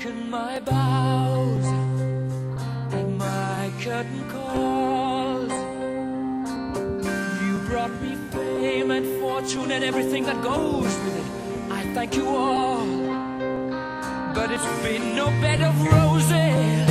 Taken my bows and my curtain calls. You brought me fame and fortune and everything that goes with it. I thank you all, but it's been no bed of roses.